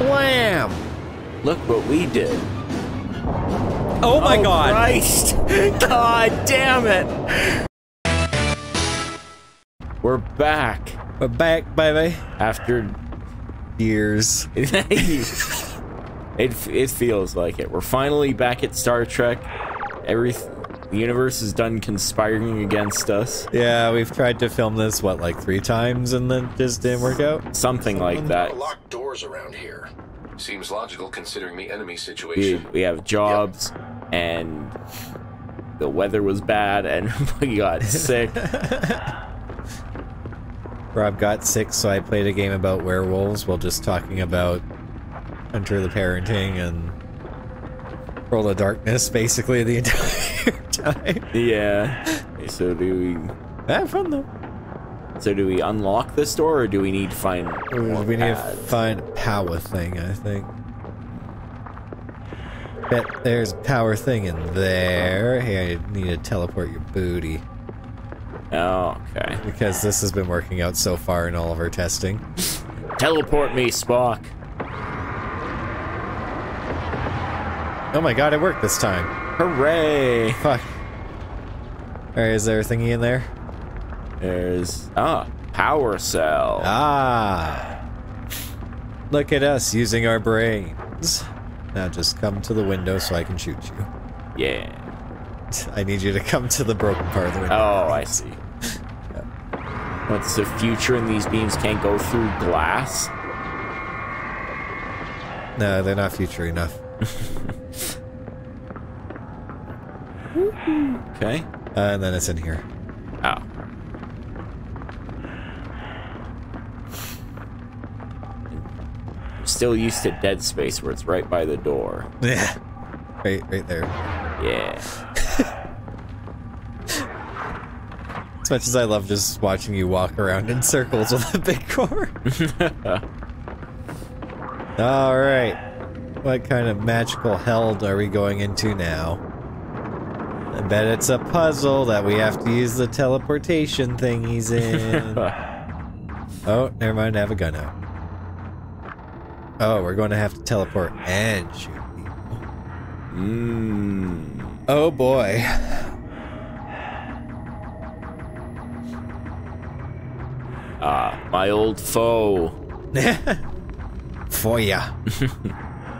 Wham! Look what we did. Oh my oh, god! Christ! God damn it! We're back We're back, baby. after Years. it. It feels like it. We're finally back at Star Trek. Every the universe is done conspiring against us. Yeah, we've tried to film this, what, like three times and then just didn't work out? Something like that. Locked doors around here. Seems logical considering the enemy We, situation. we have jobs, and the weather was bad, and we got sick. Rob got sick, so I played a game about werewolves while just talking about Hunter the Parenting and World of Darkness basically the entire time. yeah. So do we? Had fun though. So do we unlock this door, or do we need to find we need to find a power thing, I think. Bet there's a power thing in there. Hey, I need to teleport your booty. Oh, okay. Because this has been working out so far in all of our testing. Teleport me, Spock. Oh my god, it worked this time. Hooray! Fuck. Alright, is there a thingy in there? There's ah power cell. Ah! Look at us using our brains. Now just come to the window so I can shoot you. Yeah. I need you to come to the broken part of the window. Oh, I see. What's the future and these beams can't go through glass? No, they're not future enough. Okay. Uh, and then it's in here. Oh. I'm still used to Dead Space where it's right by the door. Yeah. Right, right there. Yeah. As much as I love just watching you walk around in circles with a big core. Alright. What kind of magical hell are we going into now? Bet it's a puzzle that we have to use the teleportation thingies in. oh, never mind, I have a gun out. Oh, we're going to have to teleport and shoot people. Mmm. Oh boy. Ah, my old foe. For ya.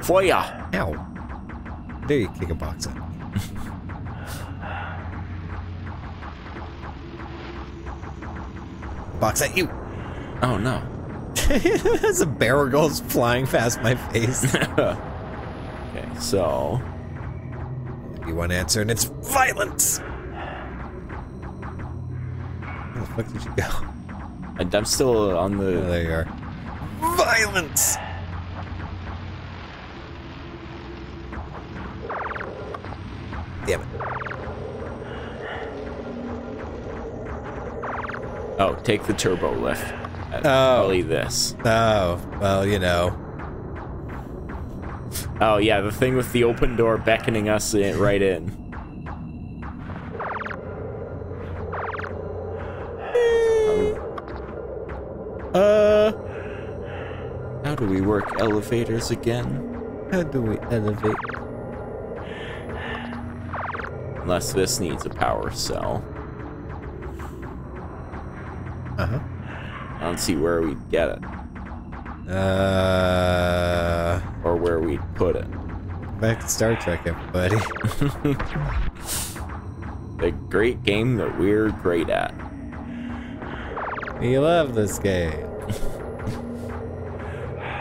For ya. Ow. There you kick a box box at you. Oh no. As a barrel goes flying past my face. Okay, so you want one answer and it's violence. Where the fuck did you go? and I'm still on Oh, the. there you are. Violence. Oh, take the turbo lift. Oh. Probably this. Oh, well, you know. Oh yeah, the thing with the open door beckoning us in, right in. Uh, how do we work elevators again? How do we elevate? Unless this needs a power cell. Uh huh. I don't see where we'd get it Uh, or where we'd put it. back to Star Trek, everybody. The great game that we're great at. we love this game.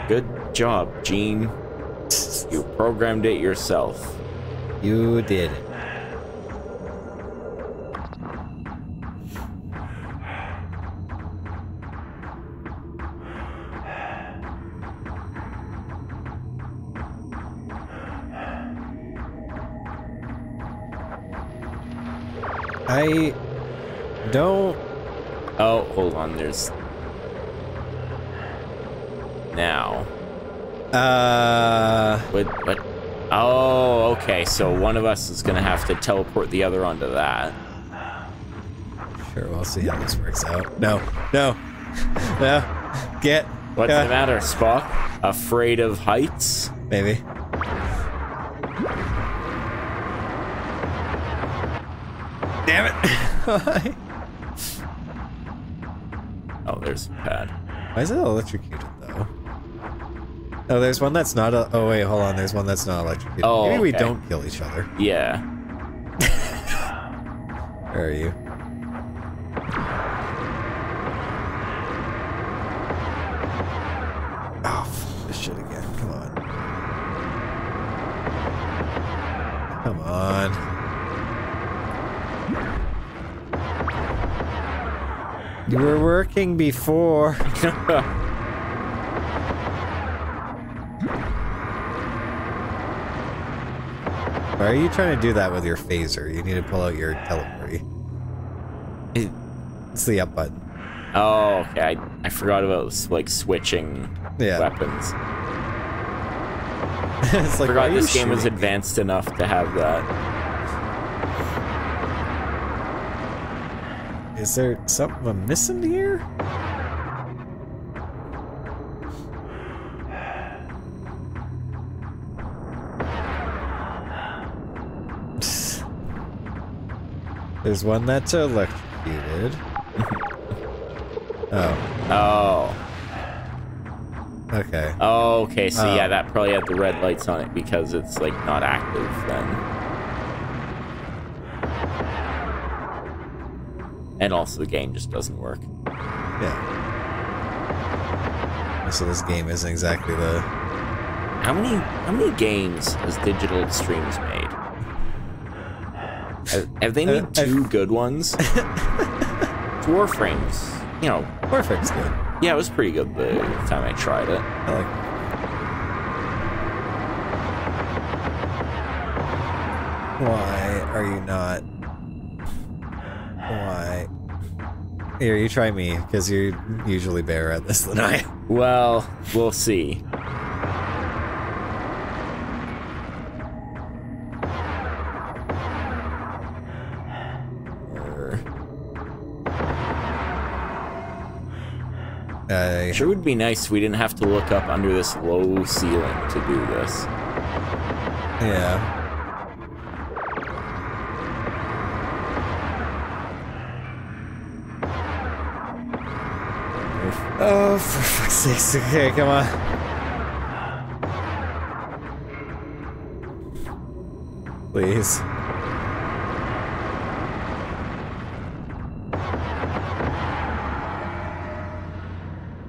Good job, Gene. You programmed it yourself. You did it. I don't. Oh, hold on. There's now. Uh, What? What? Oh, okay. So one of us is gonna have to teleport the other onto that. sure, we'll see how this works out. No, no, no. Get What's Yeah. the matter, Spock? Afraid of heights? Maybe. Damn it! Oh, there's a pad. Why is it electrocuted though? Oh, there's one that's not. A, oh wait, hold on. There's one that's not electrocuted. Oh, Maybe we okay. don't kill each other. Yeah. Where are you? Before. Why are you trying to do that with your phaser? You need to pull out your teleporty. It's the up button. oh, okay. I, I forgot about like switching Yeah. weapons. it's like, forgot this game was advanced enough to have that. Is there something I'm missing here? There's one that's electrocuted. oh, Oh. okay. Okay. So yeah, Oh. that probably had the red lights on it because it's like not active then. And also the game just doesn't work. Yeah. So this game isn't exactly the. How many how many games has Digital Extremes made? Have, have they made Uh, I've- two good ones? Warframes. You know, Warframe's good. yeah, it was pretty good the time I tried it. I like. Why are you not? Why? Here, you try me, because you're usually better at this than I am. Well, we'll see. I, Sure would be nice if we didn't have to look up under this low ceiling to do this. yeah. Oh, for fuck's sakes. Okay, come on. Please.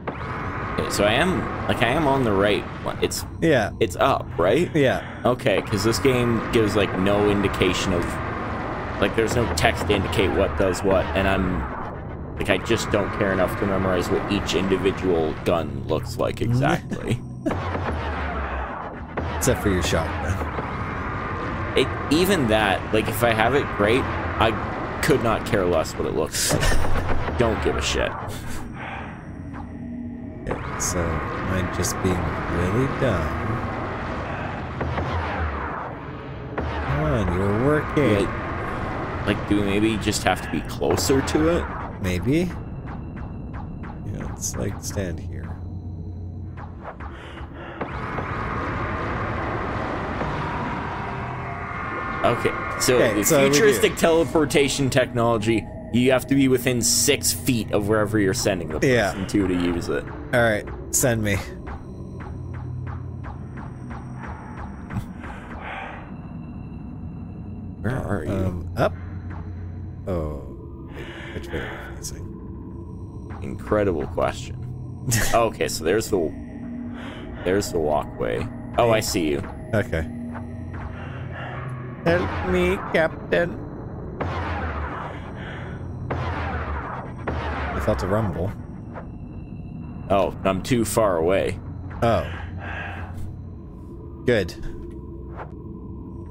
Okay, so I am like I am on the right. one. It's Yeah. it's up, right? Yeah. Okay, because this game gives like no indication of like there's no text to indicate what does what, and I'm like I just don't care enough to memorize what each individual gun looks like exactly. Except for your shotgun. it even that like if I have it great, I could not care less what it looks like. don't give a shit. Okay, so am I just being really dumb? Come on, you're working. Like, like do we maybe just have to be closer to it? Maybe. Yeah, let's like stand here. Okay, so Okay, so futuristic teleportation technology, you have to be within six feet of wherever you're sending the person Yeah. to to use it. All right, send me. Incredible question. okay, so there's the there's the walkway. Oh, I see you. Okay. Help me, Captain. I felt a rumble. Oh, I'm too far away. Oh. Good.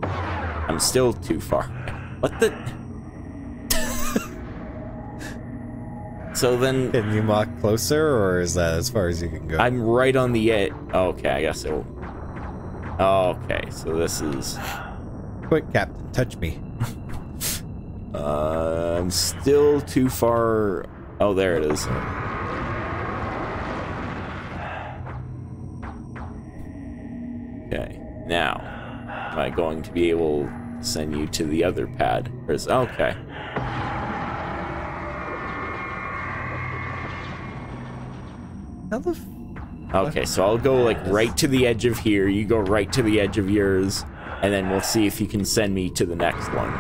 I'm still too far. What the? So then... Can you mock closer, or is that as far as you can go? I'm right on the edge. Okay, I guess it will... Okay, so this is... Quick, Captain, touch me. uh, I'm still too far... Oh, there it is. Okay, now, am I going to be able to send you to the other pad? Or is... Okay. The Okay, so I'll go like right to the edge of here. You go right to the edge of yours, and then we'll see if you can send me to the next one.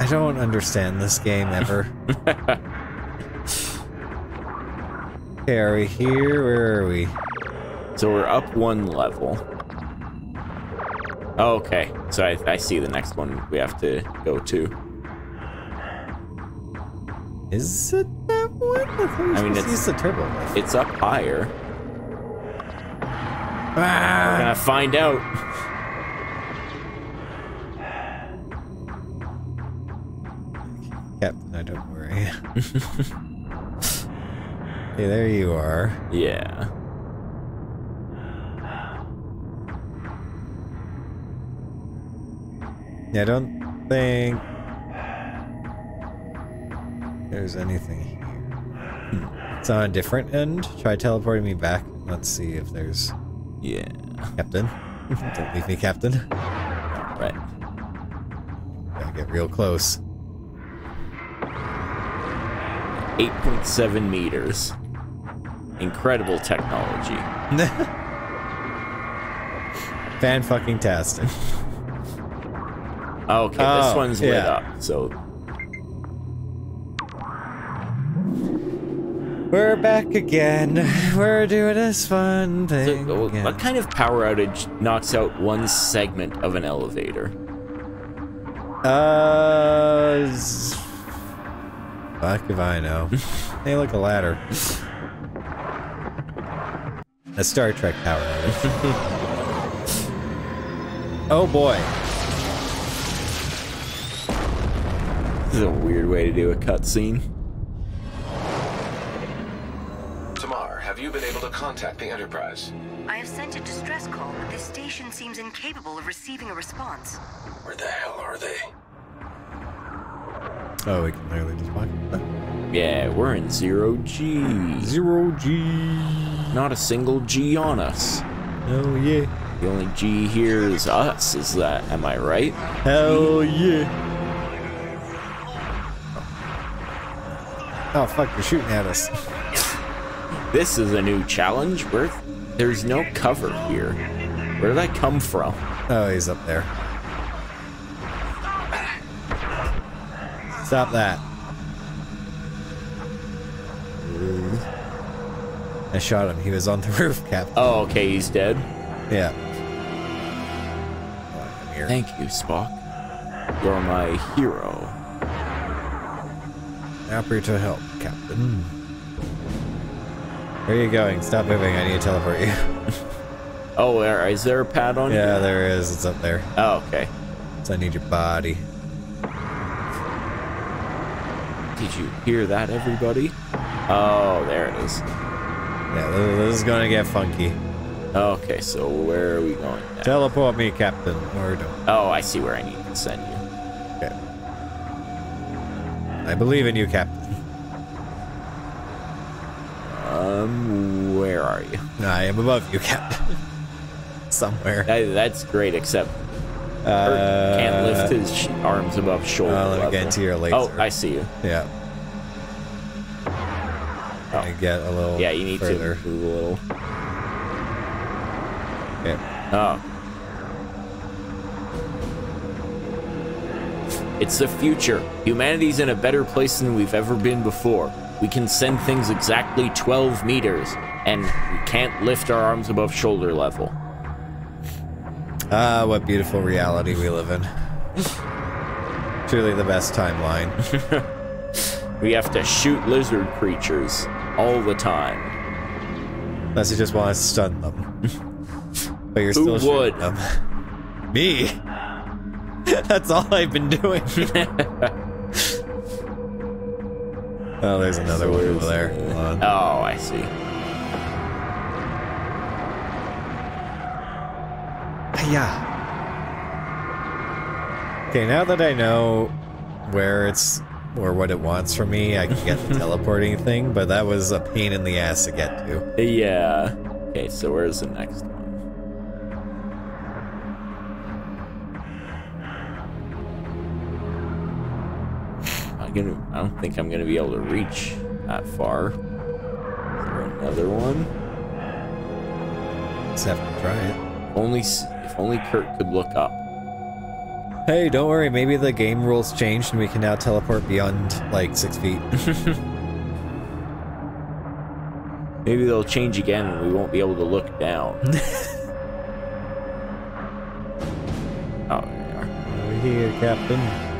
I don't understand this game ever. okay, are we here? Where are we? So we're up one level. Okay, so I, I see the next one we have to go to. Is it that one? I, were I mean, it's- use the turbo lift. It's up higher. Ah! I'm gonna find out. Captain, I don't worry. hey, there you are. Yeah. Yeah, I don't think there's anything here. Hmm. It's on a different end. Try teleporting me back. Let's see if there's Yeah. Captain. don't leave me, Captain. Right. Gotta get real close. 8.7 meters. Incredible technology. Fan fucking tastic. Okay, this Oh, one's lit up, so We're back again. We're doing this fun So, thing. uh, again. what kind of power outage knocks out one segment of an elevator? Uh, fuck if I know. hey, look, a ladder. A Star Trek power outage. oh boy. This is a weird way to do a cutscene. Contact the Enterprise? I have sent a distress call, but this station seems incapable of receiving a response. Where the hell are they? Oh, we can literally just walk. Yeah, we're in zero G. Zero G. Not a single G on us. Oh yeah. The only G here is us, is that, am I right? Hell yeah. Oh fuck, they're shooting at us. This is a new challenge. Where there's no cover here. Where did I come from? Oh, he's up there. Stop that. I shot him. He was on the roof, Captain. Oh, okay, he's dead. Yeah. Thank you, Spock. You're my hero. Happy to help, Captain. Where are you going? Stop moving. I need to teleport you. Oh, there- is there a pad on yeah, here? there is. It's up there. Oh, okay. So I need your body. Did you hear that, everybody? Oh, there it is. Yeah, this, this is gonna get funky. Okay, so where are we going now? Teleport me, Captain. Or don't. Oh, I see where I need to send you. Okay. I believe in you, Captain. Um, where are you? I am above you, Captain. Somewhere. That, that's great, except Uh, can't lift his sh- arms above shoulder uh, let me get into your laser. Oh, I see you. Yeah. Oh. I get a little. Yeah, you need further. to move a little. Okay. Oh. It's the future. Humanity's in a better place than we've ever been before. We can send things exactly 12 meters, and we can't lift our arms above shoulder level. Ah, what beautiful reality we live in. Truly the best timeline. We have to shoot lizard creatures all the time. Unless you just want to stun them. But you're Who still would? them. Me. That's all I've been doing. Oh, there's another one over there. Oh, I see. Yeah. Okay, now that I know where it's or what it wants from me, I can get the teleporting thing, but that was a pain in the ass to get to. Yeah. Okay, so where's the next gonna. I don't think I'm gonna be able to reach that far. Is there another one? Just have to try it. Only if only Kirk could look up. Hey, don't worry, maybe the game rules changed and we can now teleport beyond like six feet. Maybe they'll change again and we won't be able to look down. oh, are. Over here, Captain.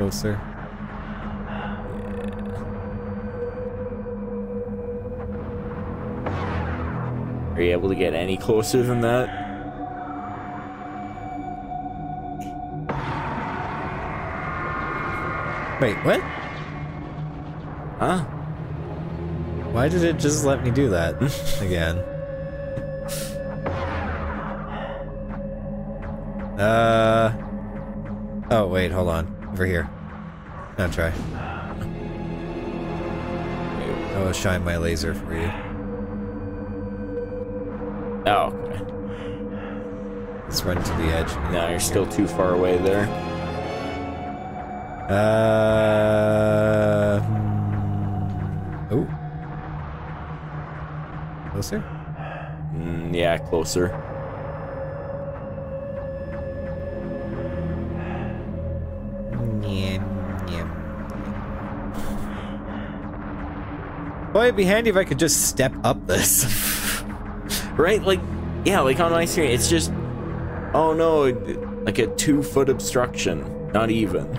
Then you get closer. Are you able to get any closer than that? Wait, what? Huh? Why did it just let me do that again? Uh. Oh, wait, hold on. Over here. Now try. I will shine my laser for you. Oh, okay. Let's run to the edge. No, you're still too far away there. Uh. Oh. Closer? Mm, yeah, closer. Boy, it'd be handy if I could just step up this. Right? Like, yeah, like on my screen, it's just, oh no, like a two foot obstruction. Not even.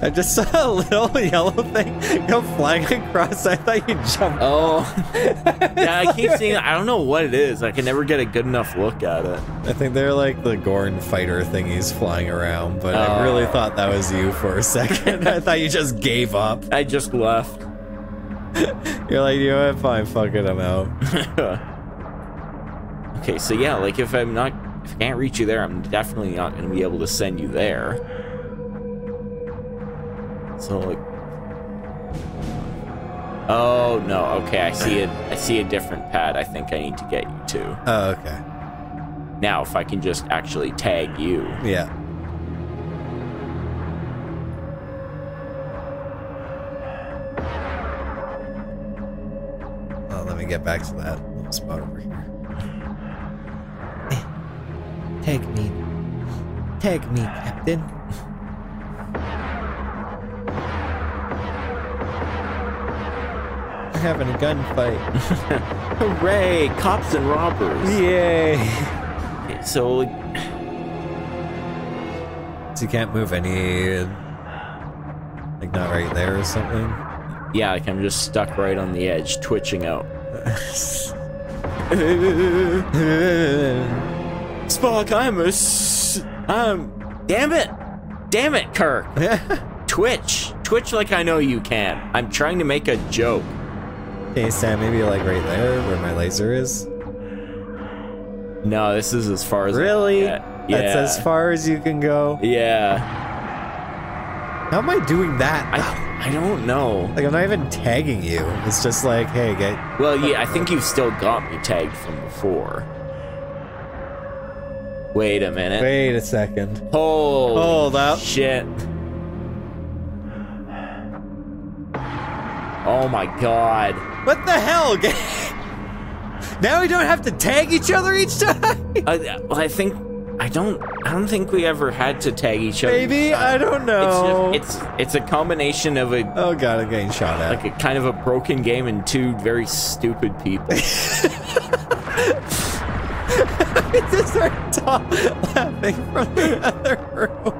I just saw a little yellow thing go flying across. I thought you jumped. Oh, yeah, I keep seeing. I don't know what it is. I can never get a good enough look at it. I think they're like the Gorn fighter thingies flying around, but I really Oh. thought that was you for a second. I thought you just gave up. I just left. You're like, you know what? Fine, fuck it, I'm out. okay, so yeah, like if I'm not, if I can't reach you there, I'm definitely not going to be able to send you there. So like, oh no, okay, I see it. I see a different pad. I think I need to get you to. Oh, okay. Now, if I can just actually tag you. Yeah. Let me get back to that little spot over here. Eh. Tag me. Tag me, Captain. We're having a gunfight. Hooray! Cops and robbers. Yay! So So you can't move any. Like, not right there or something? yeah, like I'm just stuck right on the edge, twitching out. Spock, I'm a. S- I'm. Damn it! Damn it, Kirk! Twitch! Twitch like I know you can. I'm trying to make a joke. Okay, Sam, maybe like right there where my laser is. No, this is as far as Really? get. That's as far as you can go. Yeah. How am I doing that? I I don't know. like I'm not even tagging you. It's just like, hey, get. Well, yeah, I think you've still got me tagged from before. Wait a minute. Wait a second. Holy Hold up. shit. Oh my god. What the hell? Get- now we don't have to tag each other each time. I, I think I don't I don't think we ever had to tag each other. Maybe I uh, don't know. It's just, it's it's a combination of a oh god, I'm getting shot at. like a kind of a broken game and two very stupid people. I just heard Tom laughing from the other room.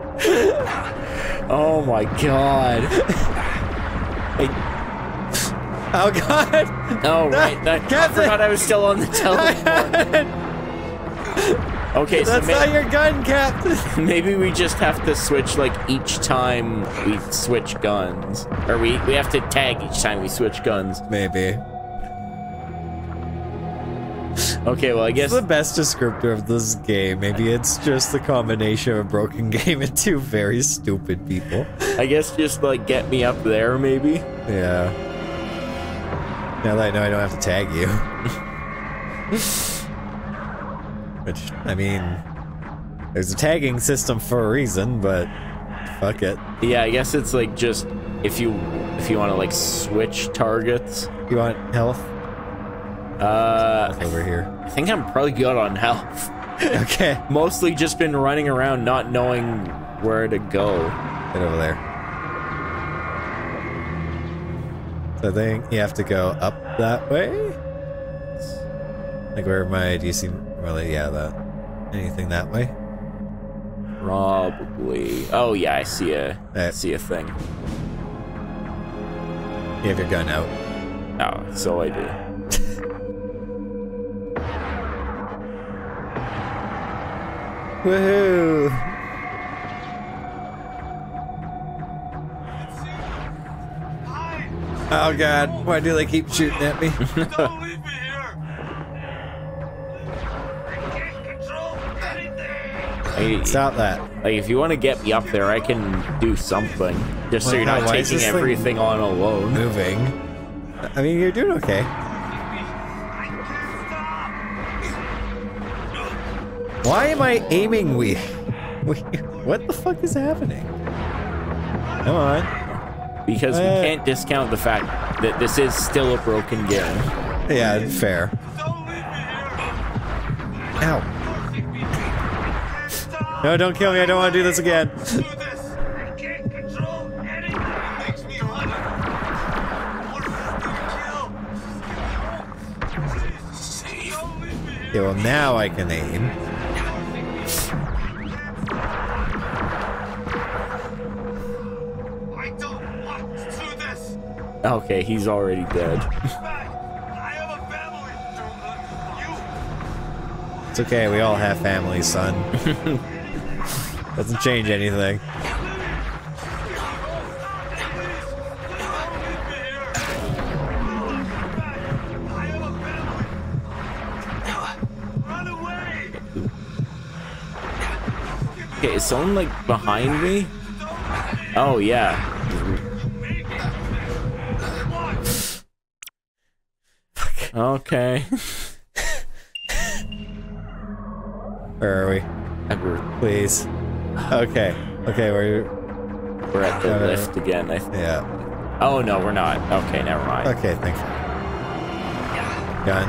oh my god. Oh god. oh right, that, I Captain! forgot I was still on the telephone. Okay, so That's may- not your gun, Captain. maybe we just have to switch like each time we switch guns, or we we have to tag each time we switch guns. Maybe. Okay, well, I guess It's the best descriptor of this game. Maybe it's just the combination of a broken game and two very stupid people. I guess just like get me up there, maybe. Yeah. Now that I know I don't have to tag you. Which, I mean, there's a tagging system for a reason, but fuck it. Yeah, I guess it's like just if you if you want to like switch targets. You want health? Uh, Health over here. I think I'm probably good on health. Okay. Mostly just been running around not knowing where to go. Get over there. So I think you have to go up that way? Like where my do you see really yeah that anything that way? Probably. Oh yeah, I see a I Right. see a thing. You have your gun out. Oh, so I do. Woohoo! Oh god, why do they keep shooting at me? I, Stop that. like if you want to get me up there, I can do something. Just so you're not is taking everything on alone. Moving. I mean, you're doing okay. I can't stop! Why am I aiming we? we what the fuck is happening? Come on. Because we Uh. can't discount the fact that this is still a broken game. Yeah, fair. Don't leave me here! Ow. No, don't kill me. I don't want to do this again. Do this! I can't control anything! It makes me want to... Please, don't leave me here! Okay, well now I can aim. I don't want to do this! Okay, he's already dead. Back! I have a family! You It's okay. We all have families, son. Doesn't change anything. Okay, is someone like behind me? Oh yeah. Okay. Where are we? We're, Please. Okay. Okay, we're we're at the Uh, lift again. I th- yeah. oh no, we're not. Okay, never mind. Okay, thanks. Gun.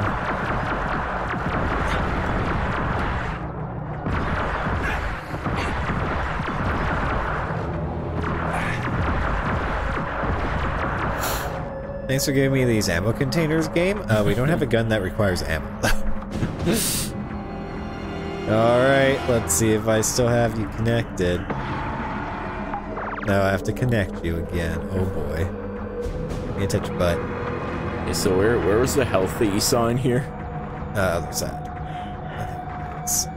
Thanks for giving me these ammo containers, game. Uh, we don't have a gun that requires ammo, Alright, let's see if I still have you connected. Now I have to connect you again. Oh boy. Me touch your butt. Okay, so where where was the health that you saw in here? Uh, other side. I think it's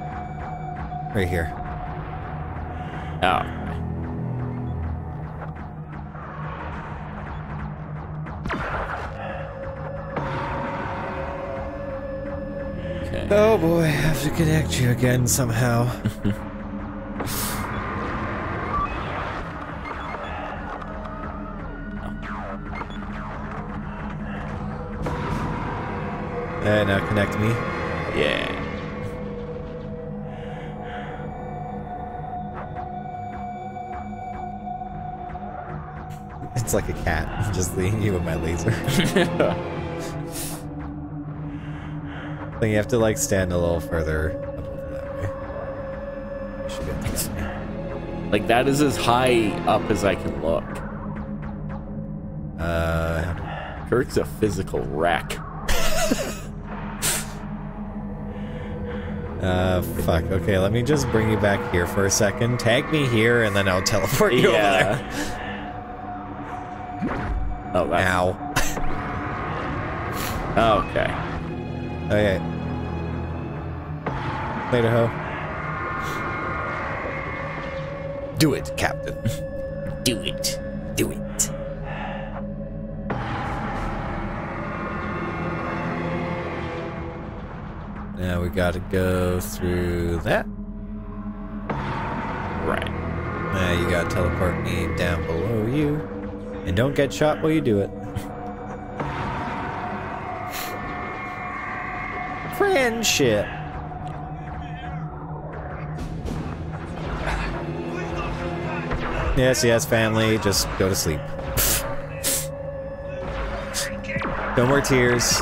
right here. Oh. Oh boy, I have to connect you again somehow. and now connect me. Yeah. It's like a cat, just leading you with my laser. you have to like stand a little further up over that way. Should be able to. Like that is as high up as I can look. Uh, Kirk's a physical wreck. uh, fuck. Okay, let me just bring you back here for a second. Tag me here, and then I'll teleport you over there. Yeah. Oh, that's Ow. okay. Okay. Later, ho. Do it, Captain. Do it. Do it. Now we gotta go through that. Right. Now you gotta teleport me down below you. And don't get shot while you do it. Friendship. Yes, yes, family, just go to sleep. No more tears.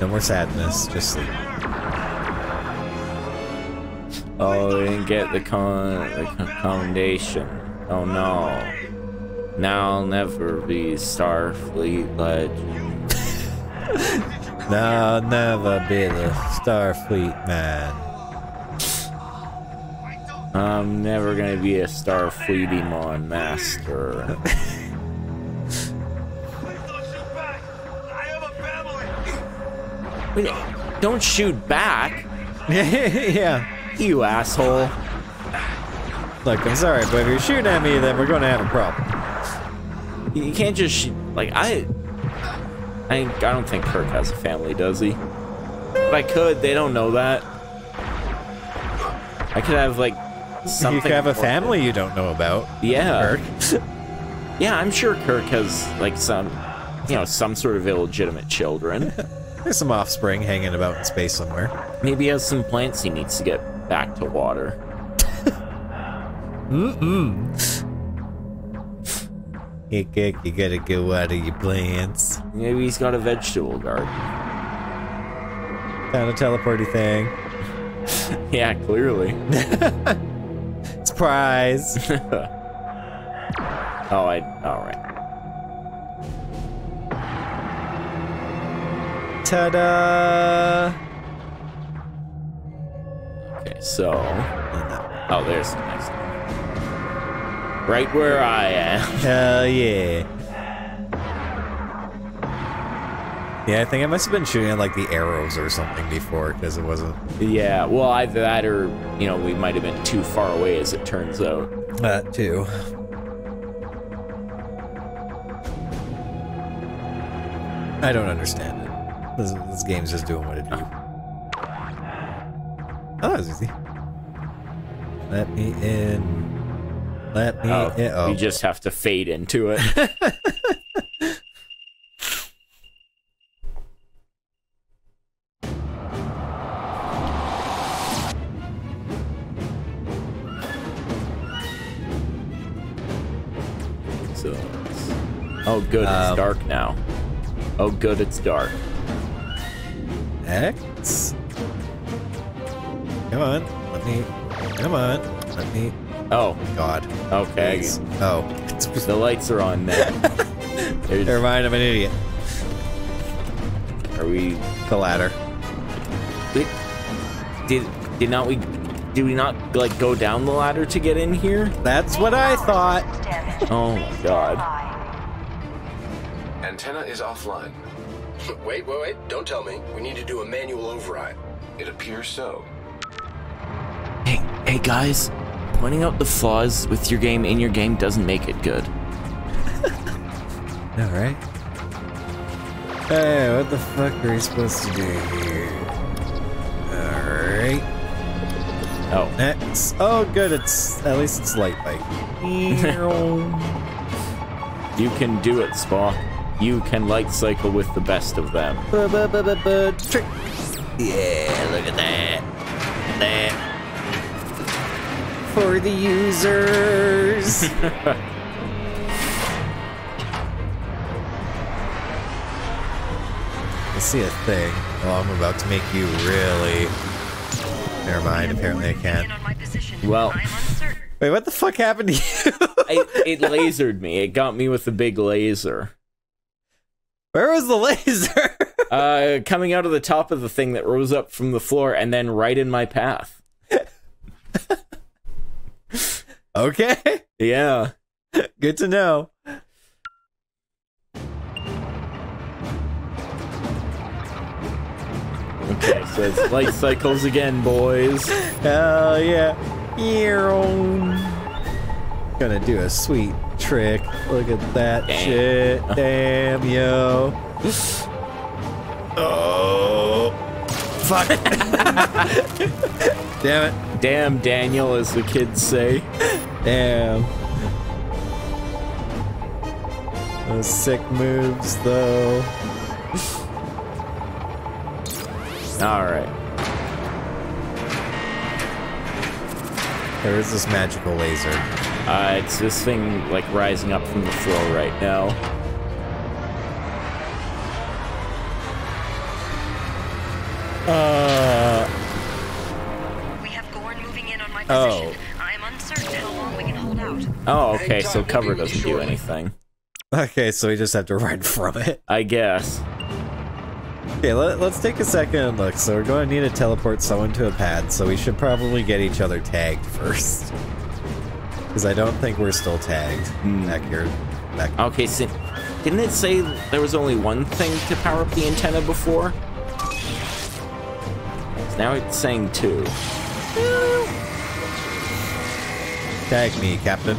No more sadness, just sleep. Oh, we didn't get the con the con- commendation. Oh no. Now I'll never be Starfleet legend. now I'll never be the Starfleet man. I'm never gonna be a Starfleetimon master. Please don't shoot back. I have a family. Wait, don't shoot back, yeah. you asshole. Look, I'm sorry, but if you're shooting at me, then we're going to have a problem. You you can't just shoot. Like I, I, I don't think Kirk has a family, does he? If I could, they don't know that. I could have like something. you could have a family you don't know about. Yeah. Kirk. Yeah, I'm sure Kirk has like some, you know, some sort of illegitimate children. There's some offspring hanging about in space somewhere. Maybe he has some plants he needs to get back to water. You, get, you gotta go water your plants. Maybe he's got a vegetable garden. Found a teleporty thing. Yeah, clearly. Surprise! Oh, I. All right. Ta-da! Okay, so. Oh, there's the next one. Right where I am. Hell yeah. Yeah, I think I must have been shooting at like the arrows or something before because it wasn't Yeah, well, either that or, you know, we might have been too far away as it turns out. that too. I don't understand it. This, this game's just doing what it do. Oh, that was easy. Let me in. Let me Oh, in. Oh, You just have to fade into it. oh, good, it's Um, dark now. Oh, good, it's dark. X. Come on. Let me. Come on. Let me. Oh, God. okay. Please. Oh. The lights are on now. Never mind. I'm an idiot. are we The ladder. Wait, did did not we did we not like go down the ladder to get in here? That's what I thought. Oh my god. Antenna is offline. Wait, wait, wait. Don't tell me. We need to do a manual override. It appears so. Hey, hey guys, pointing out the flaws with your game in your game doesn't make it good. All right. Hey, what the fuck are we supposed to do here? All right. Oh, Next. Oh, good. It's at least it's light bike. you can do it, Spock. You can light cycle with the best of them. Trick. Yeah, look at that. That. For the users. I see a thing. Oh, I'm about to make you really. Never mind. Apparently, I can't. On my position. Well- I'm uncertain. Wait, what the fuck happened to you? it, it lasered me. It got me with a big laser. Where was the laser? Uh, coming out of the top of the thing that rose up from the floor and then right in my path. okay. Yeah. Good to know. Okay, so it's light cycles again, boys. Hell yeah. Earong. Gonna do a sweet trick. Look at that Damn. shit. Damn, yo. Oh. fuck. Damn it. Damn, Daniel, as the kids say. Damn. Those sick moves, though. All right. There is this magical laser. Uh, it's this thing like rising up from the floor right now. Uh. We have Gorn moving in on my Oh. I am uncertain how long we can hold out. Oh, okay. So cover we'll be with doesn't do anything. Okay, so we just have to run from it. I guess. Okay, let, let's take a second and look. So we're going to need to teleport someone to a pad, so we should probably get each other tagged first. Because I don't think we're still tagged hmm. back here. Back Okay, so didn't it say there was only one thing to power up the antenna before? So now it's saying two. Tag me, Captain.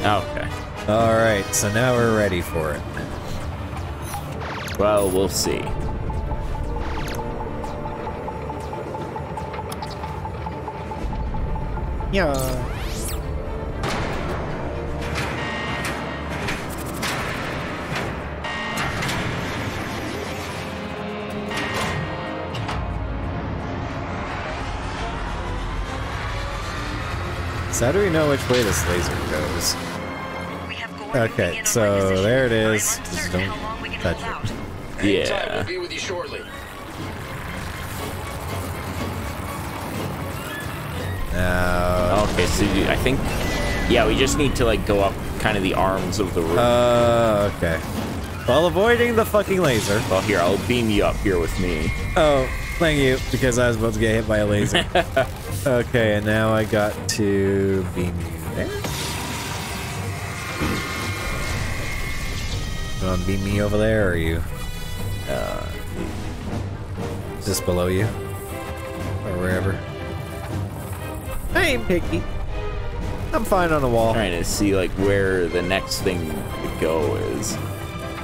Okay. Alright, so now we're ready for it. Well, we'll see. Yeah. So how do we know which way this laser goes? We have Gorn Okay, moving in on so there it I am is. Just don't how long we can touch it. out. Hang tight, Yeah. we'll be with you shortly. Now, Okay, so I think, yeah, we just need to like go up kind of the arms of the room. uh, okay. While avoiding the fucking laser. well, here, I'll beam you up here with me. Oh, thank you, because I was about to get hit by a laser. okay, and now I got to beam you there. You want to beam me over there, or are you? Uh, just below you, or wherever. I ain't picky. I'm fine on the wall. Trying to see like where the next thing to go is.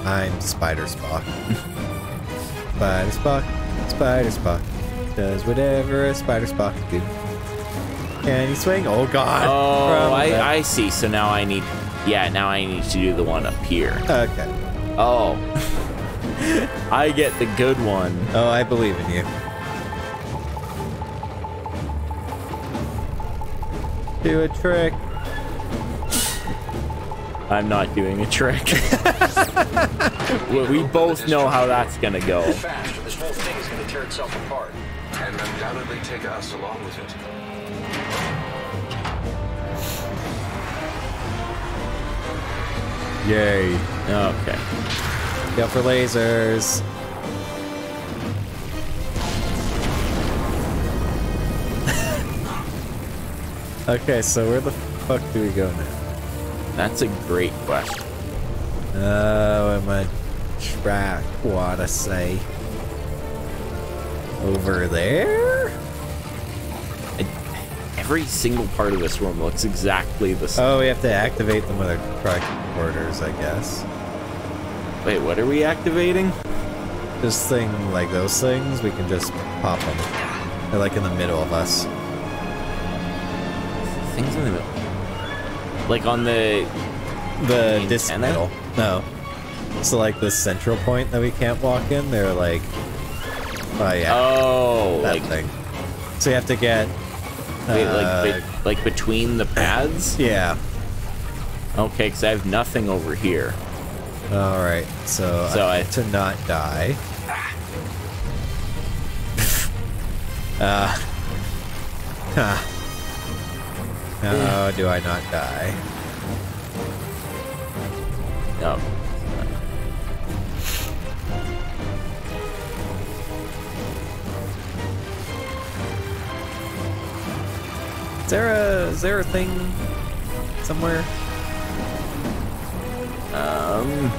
I'm Spider Spock. Spider Spock, Spider Spock does whatever a Spider Spock can do. Can he swing? Oh God! Oh, From the- I, I see. So now I need, yeah, now I need to do the one up here. Okay. Oh, I get the good one. Oh, I believe in you. Do a trick. I'm not doing a trick. we we both know how that's gonna go. Faster, this whole thing is gonna tear itself apart. And undoubtedly take us along with it. Yay. Okay. Go for lasers. Okay, so where the fuck do we go now? That's a great question. Oh, am I track what I say? Over there? Every single part of this room looks exactly the same. Oh, we have to activate them with our tricorders, I guess. Wait, what are we activating? This thing, like those things, we can just pop them. They're like in the middle of us. Things in the middle. Like on the. The disc middle. No. So like the central point that we can't walk in, they're like, oh yeah, Oh, that like thing. So you have to get, wait, uh, like be- like between the pads. yeah. Okay, because I have nothing over here. All right, so, So I I- to not die. uh, huh. How do I not die? No. Is there a is there a thing somewhere? Um.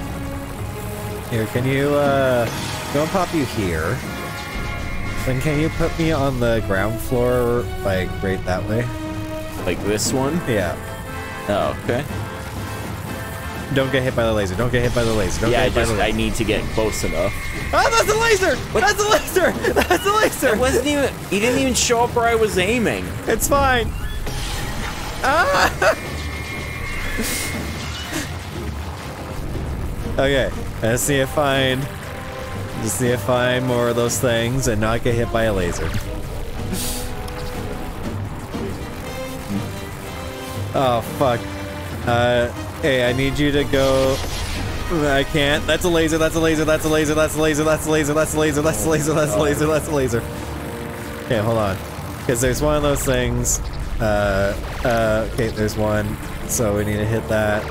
Here, can you uh go and pop you here? Then can you put me on the ground floor, like right that way? Like this one? Yeah. Oh, okay. Don't get hit by the laser. Don't get hit by the laser. Don't Yeah, I get hit just I need to get close enough. Oh, that's a laser! That's a laser! That's a laser! It wasn't even. He didn't even show up where I was aiming. It's fine. Ah! okay, let's see if find. Just see if find more of those things and not get hit by a laser. Oh fuck. Uh, hey, I need you to go. I can't. That's a laser. That's a laser. That's a laser. That's a laser. That's a laser. That's a laser. That's a laser. That's a laser. That's a laser. Okay, hold on. Because there's one of those things. Uh, uh, okay, there's one. So we need to hit that.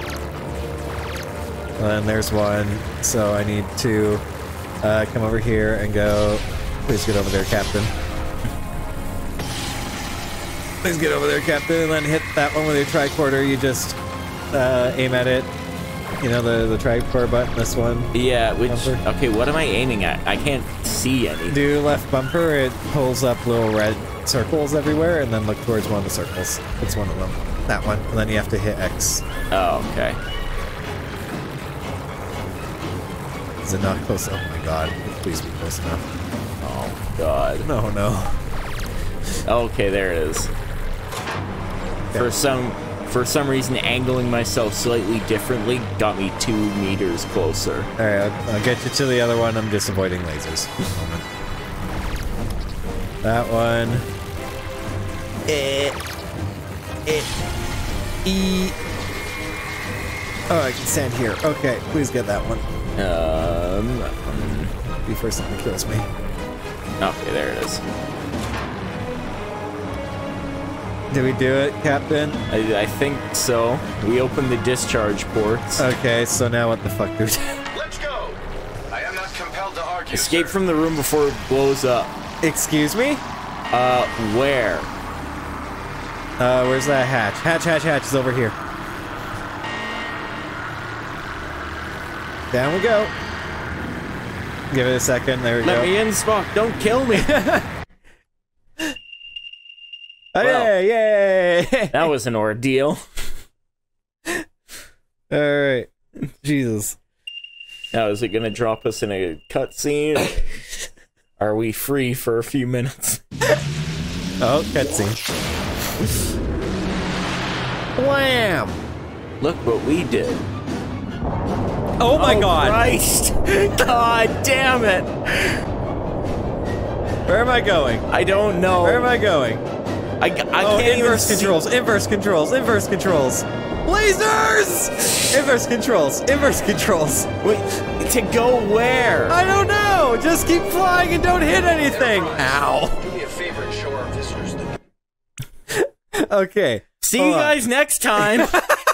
And there's one. So I need to uh, come over here and go. Please get over there, Captain. Please get over there, Captain, and then hit that one with your tricorder. You just uh, aim at it. You know the the tricorder button. This one. Yeah, which. Bumper. Okay, what am I aiming at? I can't see any. Do left bumper. It pulls up little red circles everywhere, and then look towards one of the circles. It's one of them. That one. And then you have to hit X. Oh, okay. Is it not close? Oh my god. Please be close enough. Oh, God. No, no. Okay, there it is. For some. For some reason, angling myself slightly differently got me two meters closer. Alright, I'll, I'll get you to the other one. I'm just avoiding lasers. That one. Eh. Eh. E. Oh, I can stand here. Okay, please get that one. Um. Be first thing kills me. Okay, there it is. Did we do it, Captain? I, I think so. We opened the discharge ports. Okay, so now what the fuck do we do? Let's go! I am not compelled to argue. Escape sir. from the room before it blows up. Excuse me? Uh, where? Uh, where's that hatch? Hatch, hatch, hatch is over here. Down we go. Give it a second. There we Let go. Let me in, Spock. Don't kill me. Yay! That was an ordeal. All right. Jesus. Now, is it gonna drop us in a cutscene? Are we free for a few minutes? Oh, cutscene. Wham! Look what we did. Oh my Oh, god! Christ! God damn it! Where am I going? I don't know. Where am I going? I, I oh, can't even inverse see- controls, inverse controls, inverse controls. Lasers! inverse controls, inverse controls. Wait, to go where? I don't know. Just keep flying and don't hit anything. Ow. Do me a favor and show our visitors the Okay. See you guys next time.